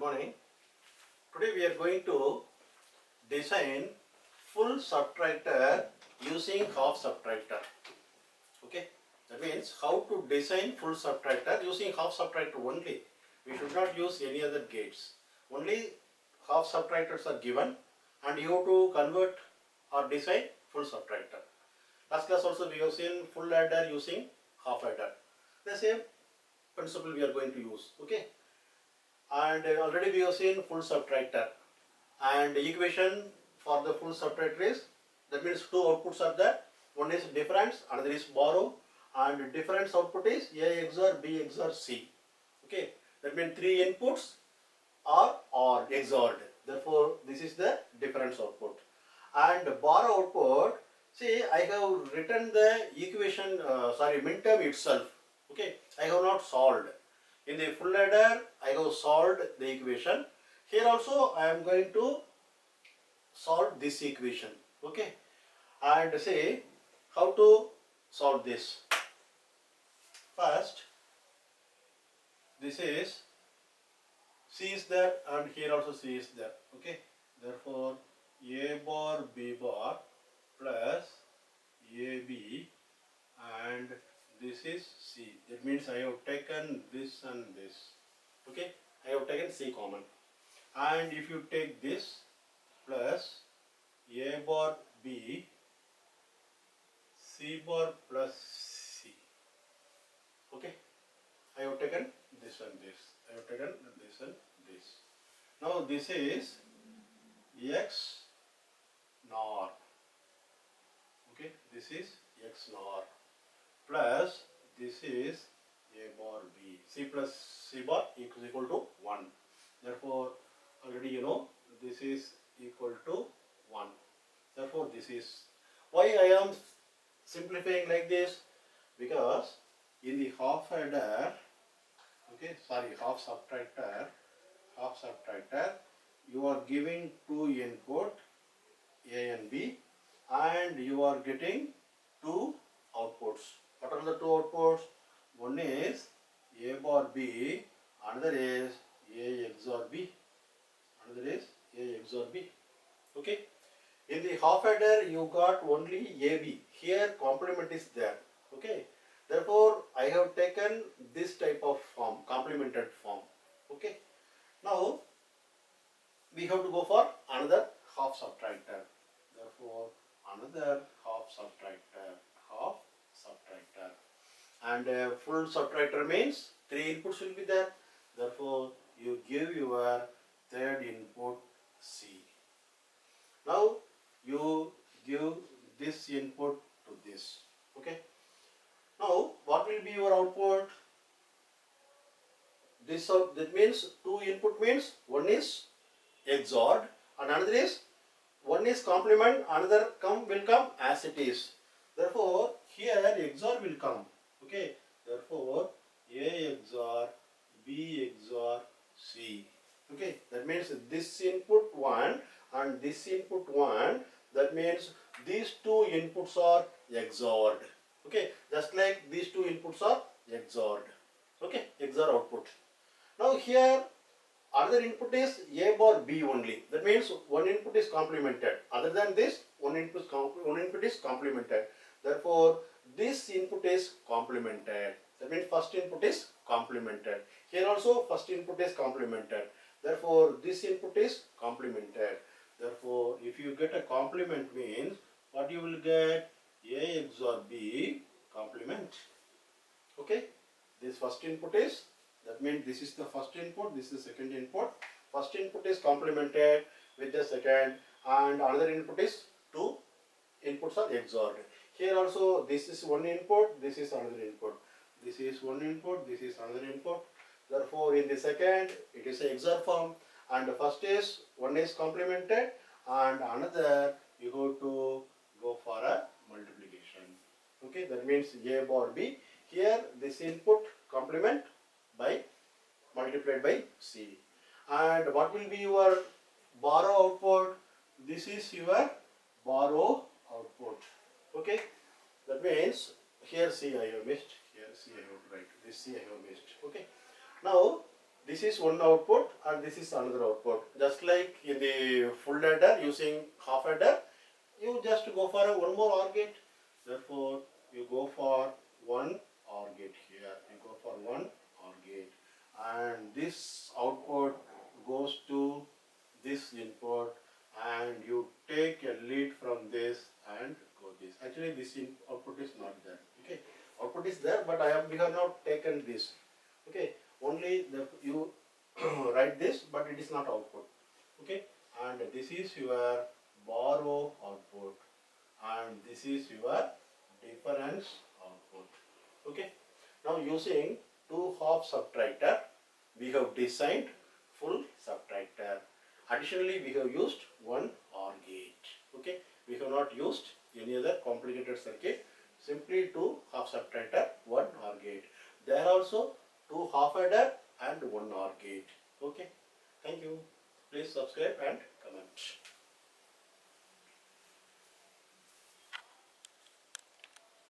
Good morning. Today we are going to design full subtractor using half subtractor. Okay, that means how to design full subtractor using half subtractor only. We should not use any other gates. Only half subtractors are given and you have to convert or design full subtractor. Last class also we have seen full adder using half adder. The same principle we are going to use. Okay and already we have seen full subtractor. And equation for the full subtractor is that means two outputs are there. One is difference another is borrow. And difference output is a xor b xor c. Okay? That means three inputs are or xored therefore this is the difference output. And borrow output see i have written the equation uh, sorry minterm itself. Okay? I have not solved in the full adder, I have solved the equation. Here also, I am going to solve this equation. Okay. And say how to solve this. First, this is C is there and here also C is there. Okay. Therefore, A bar B bar plus AB and this is C. That means I have taken this and this. Okay, I have taken C common. And if you take this plus A bar B, C bar plus C. Okay, I have taken this and this. I have taken this and this. Now this is X nor. Okay, this is XNOR plus this is a bar b. c plus c bar is equal to 1. Therefore, already you know this is equal to 1. Therefore, this is why I am simplifying like this because in the half adder, okay, sorry, half subtractor, half subtractor, you are giving two input a and b and you are getting two outputs what are the two outputs? One is A bar B, another is A XOR B, another is A XOR B. Okay. In the half adder, you got only AB. Here, complement is there. Okay. Therefore, I have taken this type of form, complemented form. Okay. Now, we have to go for another half subtractor. Therefore, another half subtractor, half subtractor and uh, full subtractor means three inputs will be there. Therefore you give your third input C. Now you give this input to this. Okay? Now what will be your output? This that means two input means one is XORed and another is one is complement another come will come as it is. Therefore here XOR will come. Okay. Therefore, A XOR B XOR C. Okay. That means this input 1 and this input 1. That means these two inputs are XORed. Okay. Just like these two inputs are XORed. Okay. XOR output. Now here other input is A bar B only. That means one input is complemented. Other than this, one input, is, one input is complemented. Therefore, this input is complemented. That means first input is complemented. Here also first input is complemented. Therefore, this input is complemented. Therefore, if you get a complement means what you will get A XOR B complement. Okay. This first input is that means this is the first input, this is second input. First input is complemented with the second and another input is two inputs are XORed. Here also this is one input, this is another input. This is one input, this is another input. Therefore, in the second, it is a XOR form and the first is one is complemented and another you have to go for a multiplication. Okay, that means A bar B. Here this input complement by multiplied by C. And what will be your borrow output? This is your borrow output. Okay, that means here C I have missed, here C I have write, this C I have missed. Okay, now this is one output and this is another output. Just like in the full adder using half adder, you just go for a one more OR gate. Therefore, you go for one OR gate here. You go for one OR gate, and this output goes to this input, and you take a lead from this and go this. Actually, this in output is not there. Okay, output is there, but I have we have not taken this. Okay, only the you write this, but it is not output. Okay, and this is your borrow output, and this is your difference output. Okay, now using two half subtractor, we have designed full subtractor. Additionally, we have used one OR gate. Okay, we have not used any other complicated circuit. Simply two half subtractor, one OR gate. There also two half adder and one OR gate. Okay, thank you. Please subscribe and comment.